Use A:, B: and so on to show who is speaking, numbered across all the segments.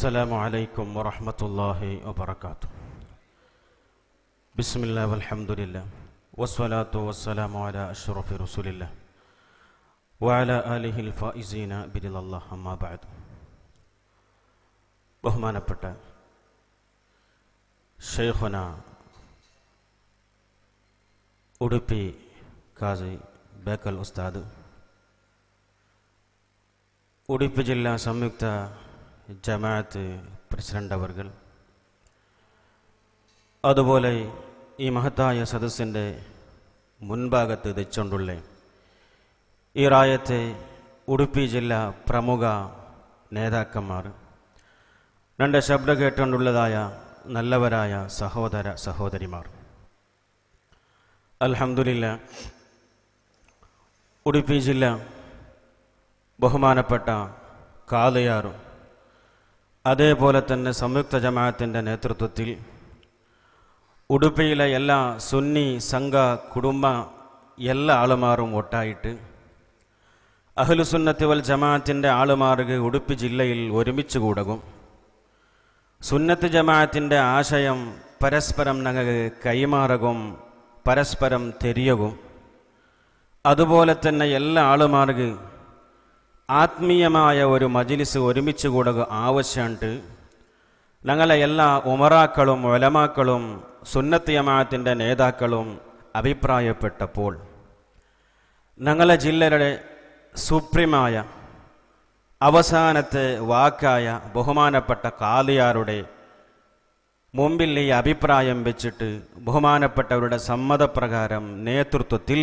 A: السلام عليكم ورحمة الله وبركاته بسم الله والحمد لله والصلاة والسلام على أشرف رسول الله وعلى آله الفائزين برضا الله أما بعد ബഹുമാനപ്പെട്ട ഷെയ്ഖുന ഉടുപ്പി കാസി ബേക്കൽ ഉസ്താദ് ഉടുപ്പി ജില്ലാ സംയുക്ത ജമാഅത്ത് പ്രസിഡന്റ് അവർകൾ. അതുപോലെ ഈ മഹത്തായ സദസ്സിന്റെ മുൻഭാഗത്ത് തെച്ചുകൊണ്ടുള്ള ഈ റായത്തെ ഉടുപ്പി ജില്ല പ്രമുഖ നേതാക്കന്മാർ രണ്ട് ശബ്ദം കേട്ടുകൊണ്ടുള്ളതായ നല്ലവരായ സഹോദര സഹോദരിമാർ. അൽഹംദുലില്ല ഉടുപ്പി ജില്ല ബഹുമാനപ്പെട്ട കാതയാറും അതേപോലെ തന്നെ സംയുക്ത ജമാഅത്തിന്റെ നേതൃത്വത്തിൽ ഉടുപ്പിയിലെ എല്ലാ സുന്നി സംഘ കുടുംബ എല്ലാ ആളുമാറും ഒട്ടായിട്ട് അഹ്ലുസുന്നത്തി വൽ ജമാഅത്തിന്റെ ആളുമാർക്ക് ഉടുപ്പി ജില്ലയിൽ ഒരുമിച്ച് കൂടകും. സുന്നത്ത് ജമാഅത്തിന്റെ ആശയം പരസ്പരം ഞങ്ങൾക്ക് കൈമാറകും പരസ്പരം തെരിയകും അതുപോലെ തന്നെ എല്ലാ ആളുമാർക്ക് ആത്മീയമായ ഒരു മജിലിസ് ഒരുമിച്ച് കൂടുക ആവശ്യമുണ്ട് ഞങ്ങളെ എല്ലാ ഉമറാക്കളും ഒലമാക്കളും സുന്നത്ത് ജമാഅത്തിന്റെ നേതാക്കളും അഭിപ്രായപ്പെട്ടപ്പോൾ ഞങ്ങളെ ജില്ലയുടെ സുപ്രീമായ അവസാനത്തെ വാക്കായ ബഹുമാനപ്പെട്ട കാലിയാരുടെ മുമ്പിൽ ഈ അഭിപ്രായം വെച്ചിട്ട് ബഹുമാനപ്പെട്ടവരുടെ സമ്മതപ്രകാരം നേതൃത്വത്തിൽ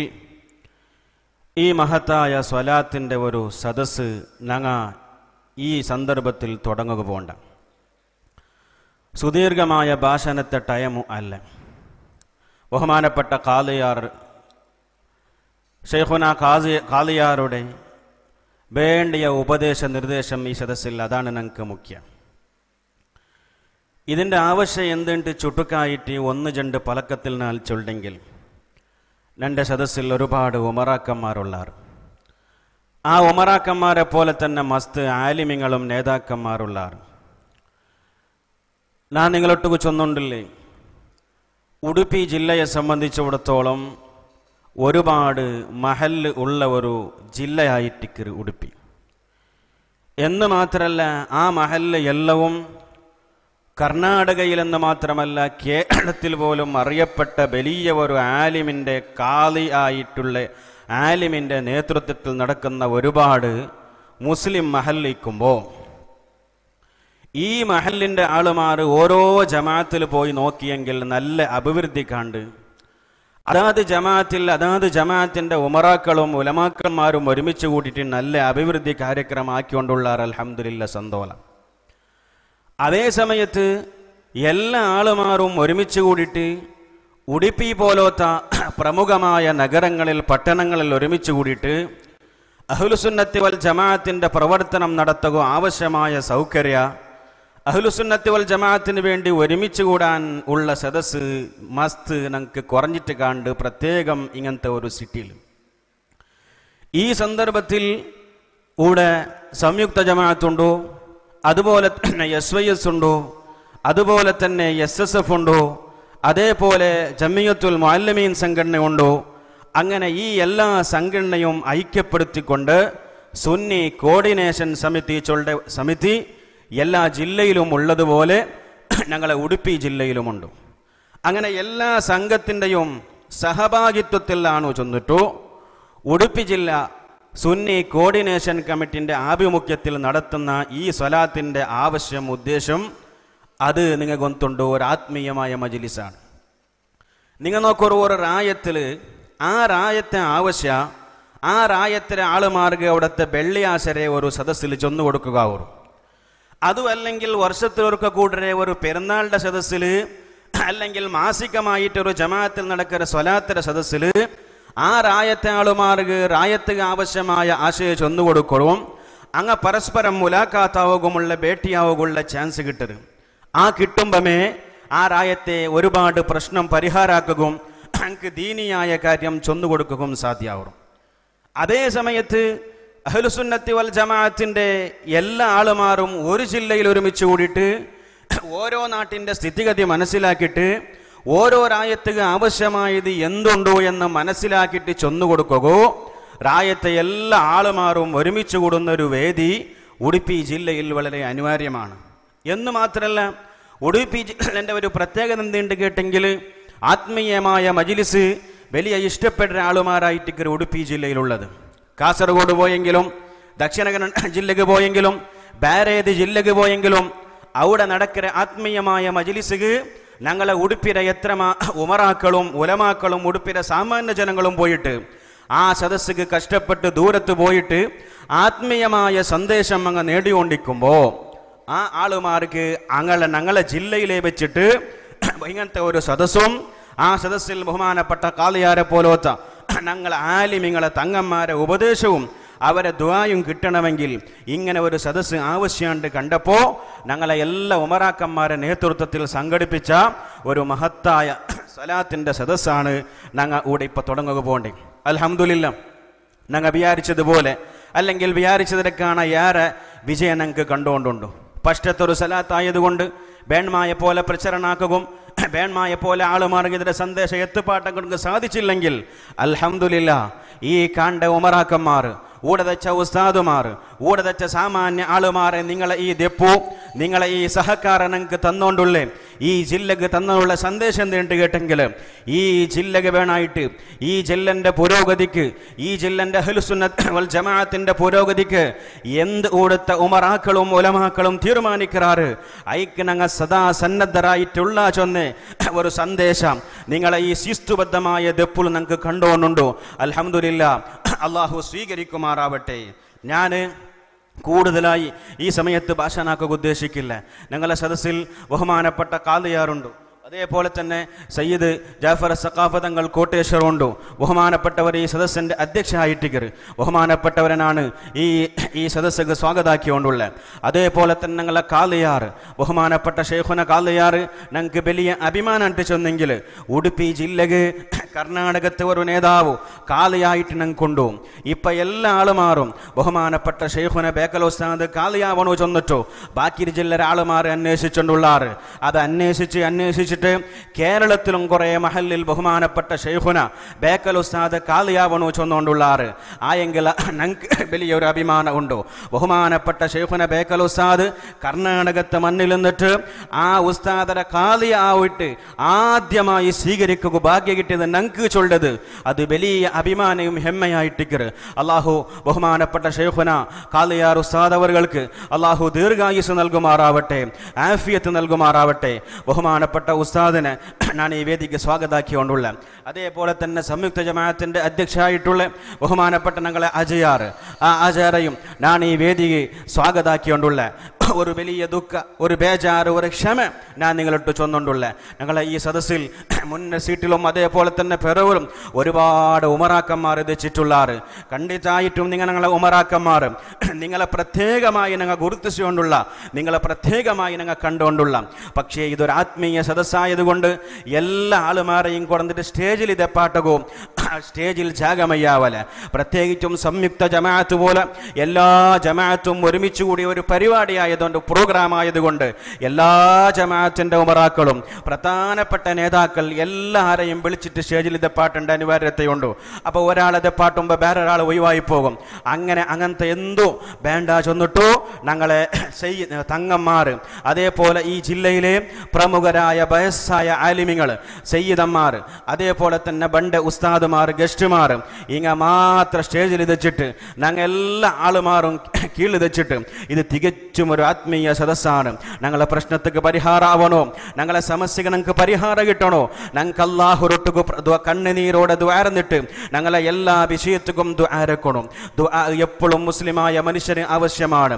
A: ഈ മഹത്തായ സ്വലാത്തിന്റെ ഒരു സദസ്സ് ഞങ്ങ ഈ സന്ദർഭത്തിൽ തുടങ്ങുക പോണ്ട. സുദീർഘമായ ഭാഷണത്തെ ടയമു അല്ല. ബഹുമാനപ്പെട്ട കാലിയാർ ഷെയ്ഖുന കാസി കാലിയാറുടെ വേണ്ടിയ ഉപദേശ നിർദ്ദേശം ഈ സദസ്സിൽ അതാണ് ഞങ്ങൾക്ക് മുഖ്യം. ഇതിന്റെ ആവശ്യം എന്തുണ്ട് ചുട്ടുക്കായിട്ട് ഒന്ന് രണ്ട് പലക്കത്തിൽ നാൽ ചൊല്ലെങ്കിൽ രണ്ട് സദസ്സിൽ ഒരുപാട് ഉമറാക്കന്മാരുള്ളാർ ആ ഉമറാക്കന്മാരെ പോലെ തന്നെ മസ്ത് ആലിമ്യങ്ങളും നേതാക്കന്മാരുള്ളാർ ഞാൻ നിങ്ങളൊട്ട് ചൊന്നുണ്ടില്ലേ ഉടുപ്പി ജില്ലയെ സംബന്ധിച്ചിടത്തോളം ഒരുപാട് മഹൽ ഉള്ള ഒരു ജില്ലയായിട്ടിക്കരു ഉടുപ്പി എന്ന് മാത്രമല്ല ആ മഹൽ എല്ലവും കർണാടകയിലെന്ന് മാത്രമല്ല കേരളത്തിൽ പോലും അറിയപ്പെട്ട വലിയ ഒരു ആലിമിന്റെ കാളി ആയിട്ടുള്ള ആലിമിന്റെ നേതൃത്വത്തിൽ നടക്കുന്ന ഒരുപാട് മുസ്ലിം മഹല്ലിക്കുമ്പോൾ ഈ മഹലിന്റെ ആളുമാർ ഓരോ ജമാഅത്തിൽ പോയി നോക്കിയെങ്കിൽ നല്ല അഭിവൃദ്ധി കണ്ട് അതാത് ജമാഅത്തിൽ അതാത് ജമാഅത്തിന്റെ ഉമറാക്കളും ഉലമാക്കന്മാരും ഒരുമിച്ച് കൂട്ടിയിട്ട് നല്ല അഭിവൃദ്ധി കാര്യക്രമമാക്കിക്കൊണ്ടുള്ള അലഹമില്ല സന്തോലം. അതേ സമയത്ത് എല്ലാ ആളുമാറും ഒരുമിച്ച് കൂടിയിട്ട് ഉടുപ്പി പോലത്തെ പ്രമുഖമായ നഗരങ്ങളിൽ പട്ടണങ്ങളിൽ ഒരുമിച്ച് കൂടിയിട്ട് അഹ്ലുസുന്നത്തി വൽ ജമാഅത്തിന്റെ പ്രവർത്തനം നടത്തുക ആവശ്യമായ സൗകര്യ അഹ്ലുസുന്നത്തി വൽ ജമാഅത്തിന് വേണ്ടി ഒരുമിച്ച് കൂടാൻ ഉള്ള സദസ്സ് മസ്ത് നമുക്ക് കുറഞ്ഞിട്ട് കണ്ട് പ്രത്യേകം ഇങ്ങനത്തെ ഒരു സിറ്റിയിൽ ഈ സന്ദർഭത്തിൽ ഇവിടെ സംയുക്ത ജമാഅത്തുണ്ടോ? അതുപോലെ തന്നെ എസ് വൈ എസ് ഉണ്ടോ? അതുപോലെ തന്നെ എസ് എസ് എഫ് ഉണ്ടോ? അതേപോലെ ജമ്മിയത്തുൽ മുഅല്ലമീൻ സംഘടന ഉണ്ടോ? അങ്ങനെ ഈ എല്ലാ സംഘടനയും ഐക്യപ്പെടുത്തിക്കൊണ്ട് സുന്നി കോർഡിനേഷൻ സമിതി ചൊളുടെ സമിതി എല്ലാ ജില്ലയിലും ഉള്ളതുപോലെ ഞങ്ങളെ ഉടുപ്പി ജില്ലയിലുമുണ്ട്. അങ്ങനെ എല്ലാ സംഘത്തിന്റെയും സഹഭാഗിത്വത്തിലാണ് ചെന്നിട്ടു. ഉടുപ്പി ജില്ല സുന്നി കോർഡിനേഷൻ കമ്മിറ്റിന്റെ ആഭിമുഖ്യത്തിൽ നടത്തുന്ന ഈ സ്വലാത്തിന്റെ ആവശ്യം ഉദ്ദേശം അത് നിങ്ങൾ കൊന്തുണ്ട് ഒരു ആത്മീയമായ മജിലിസാണ്. നിങ്ങൾ നോക്കൊരു ഒരു റായത്തിൽ ആ റായത്തെ ആവശ്യ ആ റായത്തിലെ ആളുമാർക്ക് അവിടുത്തെ വെള്ളിയാശരെ ഒരു സദസ്സിൽ ചെന്നു കൊടുക്കുക ഒരു അതുമല്ലെങ്കിൽ വർഷത്തിലൊരുക്ക കൂടരെ ഒരു പെരുന്നാളിന്റെ സദസ്സിൽ അല്ലെങ്കിൽ മാസികമായിട്ട് ഒരു ജമാഅത്തിൽ നടക്കുന്ന സ്വലാത്തിന്റെ സദസ്സിൽ ആ റായത്തെ ആളുമാർക്ക് റായത്തിന് ആവശ്യമായ ആശയ ചൊന്നു കൊടുക്കുകയും അങ്ങ് പരസ്പരം മുലാഖാത്താവുകമുള്ള ഭേട്ടിയാവുകയുള്ള ചാൻസ് കിട്ടരുത്. ആ കിട്ടുമ്പമേ ആ റായത്തെ ഒരുപാട് പ്രശ്നം പരിഹാരാക്കുകയും അങ്ങ് ദീനിയായ കാര്യം ചൊന്നു കൊടുക്കുകയും സാധ്യമാവും അതേ സമയത്ത് അഹ്ലുസുന്നത്തി വൽ ജമാഅത്തിന്റെ എല്ലാ ആളുമാരും ഒരു ജില്ലയിൽ ഒരുമിച്ച് കൂടിയിട്ട് ഓരോ നാട്ടിന്റെ സ്ഥിതിഗതി മനസ്സിലാക്കിയിട്ട് ഓരോ രായത്തിന് ആവശ്യമായത് എന്തുണ്ടോ എന്ന് മനസ്സിലാക്കിയിട്ട് ചൊന്നു കൊടുക്കുകയോ രായത്തെ എല്ലാ ആളുമാറും ഒരുമിച്ച് കൂടുന്ന ഒരു വേദി ഉടുപ്പി ജില്ലയിൽ വളരെ അനിവാര്യമാണ്. എന്ന് മാത്രമല്ല ഉടുപ്പി ജില്ലന്റെ ഒരു പ്രത്യേകത എന്തുണ്ട് കേട്ടെങ്കിൽ ആത്മീയമായ മജിലിസ് വലിയ ഇഷ്ടപ്പെട്ട ആളുമാരായിട്ട് ഉടുപ്പി ജില്ലയിലുള്ളത്. കാസർഗോഡ് പോയെങ്കിലും ദക്ഷിണ കന്നഡ ജില്ലക്ക് പോയെങ്കിലും ബാരേത് ജില്ലക്ക് പോയെങ്കിലും അവിടെ നടക്കുന്ന ആത്മീയമായ മജിലിസുക്ക് ഞങ്ങളെ ഉടുപ്പിര എത്ര ഉമറാക്കളും ഉലമാക്കളും ഉടുപ്പിര സാമാന്യ ജനങ്ങളും പോയിട്ട് ആ സദസ്സിക്ക് കഷ്ടപ്പെട്ട് ദൂരത്ത് പോയിട്ട് ആത്മീയമായ സന്ദേശം അങ്ങ് നേടിക്കൊണ്ടിരിക്കുമ്പോൾ ആ ആളുമാർക്ക് അങ്ങളെ ഞങ്ങളെ ജില്ലയിലെ വെച്ചിട്ട് ഇങ്ങനത്തെ ഒരു സദസ്സും ആ സദസ്സിൽ ബഹുമാനപ്പെട്ട കാളിയാരെ പോലോത്ത ഞങ്ങളെ ആലിമിങ്ങളെ തങ്ങന്മാരെ ഉപദേശവും അവരെ ദ്വായും കിട്ടണമെങ്കിൽ ഇങ്ങനെ ഒരു സദസ്സ് ആവശ്യമുണ്ട് കണ്ടപ്പോൾ ഞങ്ങളെ എല്ലാ ഉമറാക്കന്മാരെ നേതൃത്വത്തിൽ സംഘടിപ്പിച്ച ഒരു മഹത്തായ സലാത്തിന്റെ സദസ്സാണ് ഞങ്ങൾ ഇവിടെ ഇപ്പോൾ തുടങ്ങുക പോകണ്ടേ അലഹമുല്ല ഞങ്ങൾ വിചാരിച്ചതുപോലെ അല്ലെങ്കിൽ വിചാരിച്ചതിനേക്കാണ് ഏറെ വിജയം ഞങ്ങൾക്ക് കണ്ടുകൊണ്ടുണ്ട്. പഷ്ടത്തൊരു സലാത്തായതുകൊണ്ട് ബേൺമായ പോലെ പ്രചരണാക്കുകയും ബേൺമായ പോലെ ആളുമാർഗിതിന്റെ സന്ദേശം എത്തുപാട്ടങ്ങൾക്ക് സാധിച്ചില്ലെങ്കിൽ അൽഹമുല്ല ഈ കാണ്ട ഉമറാക്കന്മാർ ഊടതച്ച ഉസ്താദുമാർ ഊടതച്ച സാമാന്യ ആളുമാരെ നിങ്ങളെ ഈ ദെപ്പു നിങ്ങളെ ഈ സഹക്കാരൻ ഞങ്ങൾക്ക് തന്നോണ്ടുള്ളേ. ഈ ജില്ലക്ക് തന്നുള്ള സന്ദേശം എന്തുണ്ട് കേട്ടെങ്കിൽ ഈ ജില്ലക്ക് വേണായിട്ട് ഈ ജില്ലന്റെ പുരോഗതിക്ക് ഈ ജില്ലന്റെ ഹലുസുന്നത്ത് വൽ ജമാഅത്തിന്റെ പുരോഗതിക്ക് എന്ത് കൊടുത്ത ഉമറാക്കളും ഉലമാക്കളും തീരുമാനിക്കാറ് ഞങ്ങൾ സദാ സന്നദ്ധരായിട്ടുള്ള ചൊന്ന് ഒരു സന്ദേശം നിങ്ങളെ ഈ ശിസ്തുബദ്ധമായ ദപ്പുൾ നിങ്ങൾക്ക് കണ്ടുകൊണ്ടുണ്ടോ അലഹമുല്ല അള്ളാഹു സ്വീകരിക്കുമാറാവട്ടെ. ഞാൻ കൂടുതലായി ഈ സമയത്ത് ഭാഷനാക്കുക ഉദ്ദേശിക്കില്ല. ഞങ്ങളുടെ സദസ്സിൽ ബഹുമാനപ്പെട്ട കാതയാറുണ്ട് അതേപോലെ തന്നെ സയ്യിദ് ജാഫർ സക്കാഫ തങ്ങൾ കോട്ടേശ്വറുണ്ട് ബഹുമാനപ്പെട്ടവർ ഈ സദസ്സിന്റെ അധ്യക്ഷനായിട്ടിക്കർ ബഹുമാനപ്പെട്ടവരനാണ് ഈ ഈ സദസ്സക്ക് സ്വാഗതാക്കിയോണ്ടുള്ള അതേപോലെ തന്നെ ഞങ്ങളെ കാളിയാർ ബഹുമാനപ്പെട്ട ഷെയ്ഖുന കാളിയാർ ഞങ്ങൾക്ക് വലിയ അഭിമാനം ചെന്നെങ്കിൽ ഉടുപ്പി ജില്ലക്ക് കർണാടകത്തെ ഒരു നേതാവ് കാളിയായിട്ട് ഞങ്ങൾ കൊണ്ടു ഇപ്പം എല്ലാ ആളുമാറും ബഹുമാനപ്പെട്ട ഷെയ്ഖുന ബേക്കലോസ്താദ് കാളിയാവണോ ചെന്നിട്ടോ? ബാക്കി ജില്ലയിലെ ആളുമാർ അന്വേഷിച്ചുകൊണ്ടുള്ളാറ് അത് അന്വേഷിച്ച് അന്വേഷിച്ചിട്ട് കേരളത്തിലും കുറേ മഹലിൽ ബഹുമാനപ്പെട്ട ഷെയ്ഖുന ബേക്കൽ ഉസ്താദ് കാളിയാവണു ചൊന്നുകൊണ്ടുള്ളാറ് ആയെങ്കിൽ ഞങ്ങൾക്ക് വലിയൊരു അഭിമാനം ഉണ്ടോ? ബഹുമാനപ്പെട്ട ഷെയ്ഖുന ബേക്കൽ ഉസ്താദ് കർണാടകത്തെ മണ്ണിൽ നിന്നിട്ട് ആ ഉസ്താദരെ കാളിയാവിട്ട് ആദ്യമായി സ്വീകരിക്കുക ഭാഗ്യം കിട്ടിയത് ഞങ്ങൾക്ക് ചൊല്ലത്. അത് വലിയ അഭിമാനവും ഹെമ്മയായിട്ട് അള്ളാഹു ബഹുമാനപ്പെട്ട ഷെയ്ഖുന കാളിയാർ ഉസ്താദ് അവർക്ക് അള്ളാഹു ദീർഘായുസ് നൽകുമാറാവട്ടെ ആഫിയത്ത് നൽകുമാറാവട്ടെ. ബഹുമാനപ്പെട്ട ഉസ്താദിനെ ഞാൻ ഈ വേദിക്ക് സ്വാഗതാക്കിക്കൊണ്ടുള്ള അതേപോലെ തന്നെ സംയുക്ത ജമാഅത്തിന്റെ അധ്യക്ഷനായിട്ടുള്ള ബഹുമാനപ്പെട്ട ഞങ്ങളെ അജയാർ ആ അജയറയും ഞാൻ ഈ വേദിക്ക് സ്വാഗതാക്കിക്കൊണ്ടുള്ള ഒരു വലിയ ദുഃഖ ഒരു ബേജാറ് ഒരു ക്ഷമ ഞാൻ നിങ്ങളിട്ട് ചൊന്നുകൊണ്ടുള്ള ഞങ്ങളെ ഈ സദസ്സിൽ മുന്നേ സീറ്റിലും അതേപോലെ തന്നെ പെറവിലും ഒരുപാട് ഉമറാക്കന്മാർ എത്തിച്ചിട്ടുള്ളാറ് കണ്ടിട്ടായിട്ടും നിങ്ങൾ ഞങ്ങളെ ഉമറാക്കന്മാർ നിങ്ങളെ പ്രത്യേകമായി ഞങ്ങൾ ഗുരുത്തിച്ചുകൊണ്ടുള്ള നിങ്ങളെ പ്രത്യേകമായി ഞങ്ങൾ കണ്ടുകൊണ്ടുള്ള. പക്ഷേ ഇതൊരു ആത്മീയ സദസ്സായതുകൊണ്ട് എല്ലാ ആളുമാരെയും കുറഞ്ഞിട്ട് സ്റ്റേജിൽ ഇതെപ്പാട്ടകവും സ്റ്റേജിൽ ജാഗമയ്യാവല. പ്രത്യേകിച്ചും സംയുക്ത ജമാഅത്ത് പോലെ എല്ലാ ജമാഅത്തും ഒരുമിച്ച് കൂടി ഒരു പരിപാടിയായതുകൊണ്ട് പ്രോഗ്രാം ആയതുകൊണ്ട് എല്ലാ ജമാഅത്തിന്റെ ഉമറാക്കളും പ്രധാനപ്പെട്ട നേതാക്കൾ എല്ലാവരെയും വിളിച്ചിട്ട് സ്റ്റേജിൽ ഇതെപ്പാട്ടേണ്ട അനിവാര്യതയുണ്ട്. അപ്പോൾ ഒരാൾ ഇതെപ്പാട്ടുമ്പോൾ വേറെ ഒരാൾ ഒഴിവായി പോകും. അങ്ങനെ അങ്ങനത്തെ എന്തോ വേണ്ട ചൊന്നിട്ടു. ഞങ്ങളെ ചെയ്യ തങ്ങന്മാർ. അതേപോലെ ഈ ജില്ലയിലെ പ്രമുഖരായ വയസ്സായ ആലിമിങ്ങൾ സയ്യിദന്മാർ അതേപോലെ തന്നെ ബണ്ട് ഉസ്താദുമാർ ഗസ്റ്റുമാർ ഇങ്ങ മാത്രം സ്റ്റേജിൽ വെച്ചിട്ട് ഞങ്ങൾ എല്ലാ ആളുമാറും കീഴിൽ വെച്ചിട്ട് ഇത് തികച്ചും ഒരു ആത്മീയ സദസ്സാണ്. ഞങ്ങളെ പ്രശ്നത്തിക്ക് പരിഹാരമാവണോ ഞങ്ങളെ സമസ്യക്ക് ഞങ്ങൾക്ക് പരിഹാരം കിട്ടണോ? ഞങ്ങൾക്ക് അള്ളാഹുരൊട്ടുക്ക് കണ്ണുനീരോടെ ദ്വാരന്നിട്ട് ഞങ്ങളെ എല്ലാ വിഷയത്തിക്കും ദ്വാരക്കണം ദ്വാ എപ്പോഴും മുസ്ലിമായ മനുഷ്യന് ആവശ്യമാണ്.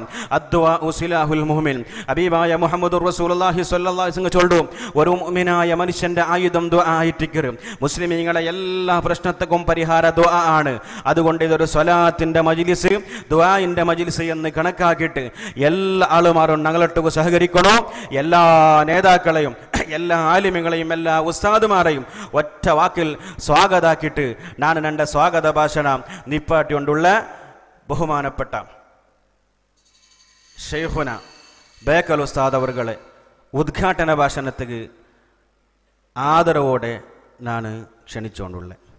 A: അബീബായ മുഹമ്മദ് വസല്ലം ചൊല്ലു ഒരു മുഅ്മിനായ മനുഷ്യന്റെ ആയുധം ദുആ ആയിട്ടിക്കരും മുസ്ലിമീങ്ങളെ എല്ലാ പ്രശ്നത്തിനും പരിഹാര ദുആ ആണ്. അതുകൊണ്ട് ഇതൊരു സ്വലാത്തിന്റെ മജിലിസ് ദുആന്റെ മജിലിസ് എന്ന് കണക്കാക്കിയിട്ട് എല്ലാ ആളുമാരും ഞങ്ങളൊട്ടുക സഹകരിക്കണോ. എല്ലാ നേതാക്കളെയും എല്ലാ ആലിമികളെയും എല്ലാ ഉസ്താദുമാരെയും ഒറ്റ വാക്കിൽ സ്വാഗതാക്കിയിട്ട് ഞാൻ എന്റെ സ്വാഗത ഭാഷണം നിപ്പാട്ടി കൊണ്ടുള്ള ബഹുമാനപ്പെട്ട ഷെയ്ഖുന ബേക്കൽ ഉസ്താദ് അവറുകളെ ഉദ്ഘാടന ഭാഷണത്തിന് ആദരവോടെ നാണ് ക്ഷണിച്ചുകൊണ്ടുള്ളത്